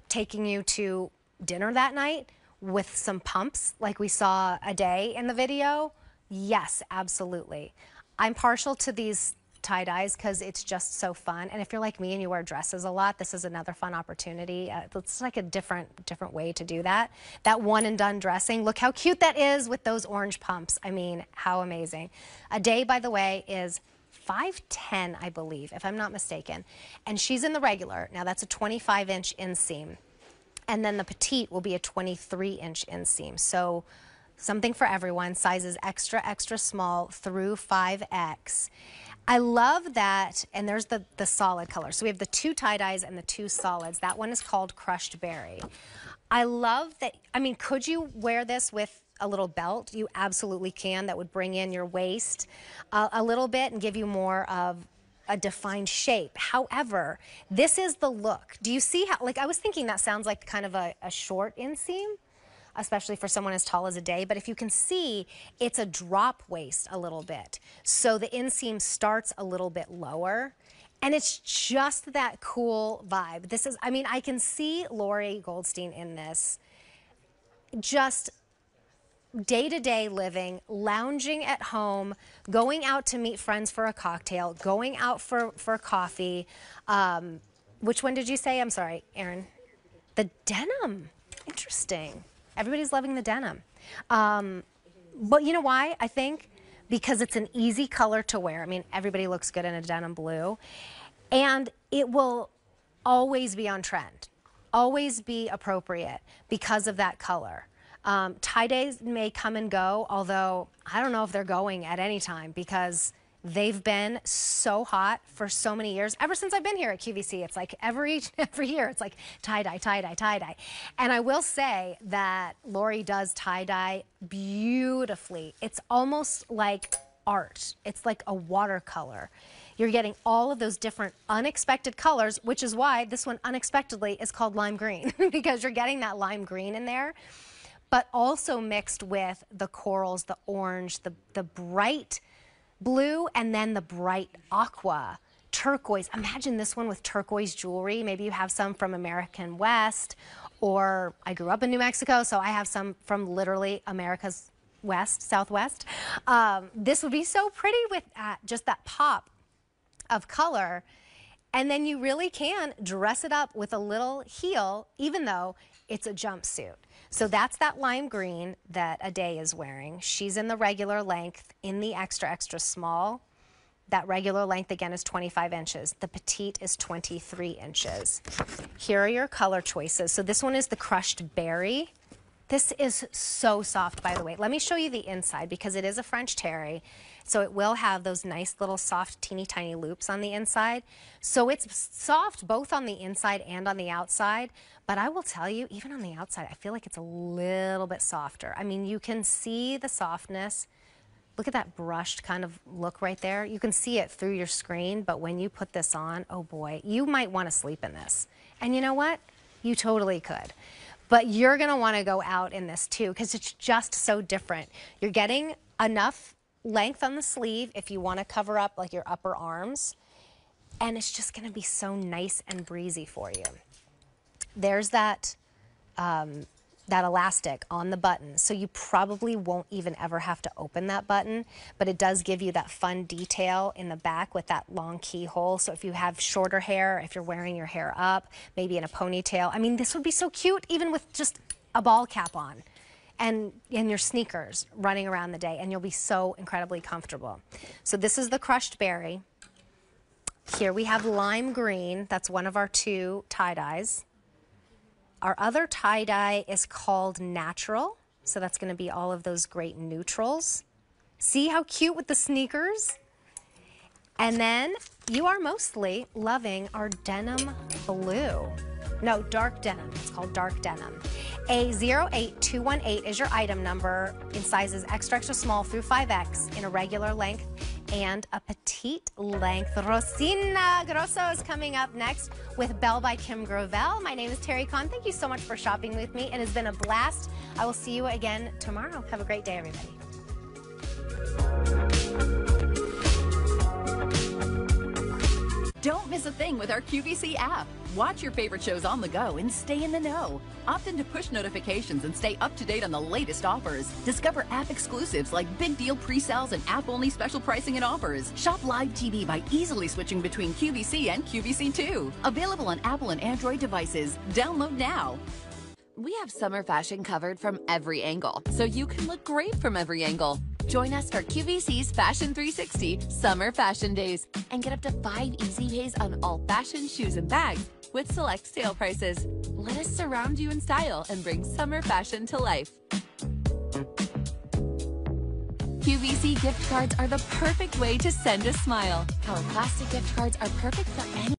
taking you to dinner that night with some pumps like we saw Ade in the video? Yes, absolutely. I'm partial to these tie dyes because it's just so fun. And if you're like me and you wear dresses a lot, this is another fun opportunity. Uh, it's like a different different way to do that. That one and done dressing. Look how cute that is with those orange pumps. I mean, how amazing. Ade, by the way, is 5'10", I believe, if I'm not mistaken. And she's in the regular. Now that's a 25 inch inseam. And then the petite will be a 23 inch inseam. So something for everyone, sizes extra, extra small through 5X. I love that, and there's the, the solid color. So we have the two tie-dyes and the two solids. That one is called Crushed Berry. I love that, I mean, could you wear this with a little belt? You absolutely can. That would bring in your waist uh, a little bit and give you more of a defined shape. However, this is the look. Do you see how, like, I was thinking that sounds like kind of a, a short inseam especially for someone as tall as Ade. But if you can see, it's a drop waist a little bit. So the inseam starts a little bit lower. And it's just that cool vibe. This is, I mean, I can see Lori Goldstein in this. Just day to day living, lounging at home, going out to meet friends for a cocktail, going out for, for coffee. Um, which one did you say? I'm sorry, Aaron. The denim. Interesting. Everybody's loving the denim. Um, but you know why? I think because it's an easy color to wear. I mean, everybody looks good in a denim blue. And it will always be on trend, always be appropriate because of that color. Um, tie days may come and go, although I don't know if they're going at any time because they've been so hot for so many years. Ever since I've been here at QVC, it's like every every year it's like tie dye, tie dye, tie dye. And I will say that Lori does tie dye beautifully. It's almost like art. It's like a watercolor. You're getting all of those different unexpected colors, which is why this one unexpectedly is called lime green because you're getting that lime green in there but also mixed with the corals, the orange, the, the bright blue, and then the bright aqua turquoise. Imagine this one with turquoise jewelry. Maybe you have some from American West, or I grew up in New Mexico, so I have some from literally America's West, Southwest. Um, this would be so pretty with uh, just that pop of color. And then you really can dress it up with a little heel, even though it's a jumpsuit. So that's that lime green that Ade is wearing. She's in the regular length in the extra, extra small. That regular length again is 25 inches. The petite is 23 inches. Here are your color choices. So this one is the crushed berry. This is so soft, by the way. Let me show you the inside because it is a French terry. So it will have those nice little soft, teeny tiny loops on the inside. So it's soft both on the inside and on the outside. But I will tell you, even on the outside, I feel like it's a little bit softer. I mean, you can see the softness. Look at that brushed kind of look right there. You can see it through your screen, but when you put this on, oh boy, you might want to sleep in this. And you know what? You totally could. But you're going to want to go out in this too because it's just so different. You're getting enough length on the sleeve if you want to cover up like your upper arms. And it's just going to be so nice and breezy for you. There's that, um, that elastic on the button. So you probably won't even ever have to open that button, but it does give you that fun detail in the back with that long keyhole. So if you have shorter hair, if you're wearing your hair up, maybe in a ponytail, I mean, this would be so cute even with just a ball cap on and in your sneakers running around the day, and you'll be so incredibly comfortable. So this is the crushed berry. Here we have lime green. That's one of our two tie-dyes. Our other tie-dye is called natural. So that's going to be all of those great neutrals. See how cute with the sneakers? And then you are mostly loving our denim blue. No, dark denim. It's called dark denim. A08218 is your item number in sizes extra, extra small through 5X in a regular length and a petite length. Rosina Grosso is coming up next with Belle by Kim Gravel. My name is Terry Kahn. Thank you so much for shopping with me. It has been a blast. I will see you again tomorrow. Have a great day, everybody. Don't miss a thing with our QVC app. Watch your favorite shows on the go and stay in the know. Opt into push notifications and stay up to date on the latest offers. Discover app exclusives like big deal pre-sales and app-only special pricing and offers. Shop live TV by easily switching between QVC and QVC2. Available on Apple and Android devices. Download now. We have summer fashion covered from every angle, so you can look great from every angle. Join us for QVC's Fashion 360 Summer Fashion Days and get up to five easy pays on all fashion shoes and bags with select sale prices. Let us surround you in style and bring summer fashion to life. QVC gift cards are the perfect way to send a smile. Our plastic gift cards are perfect for any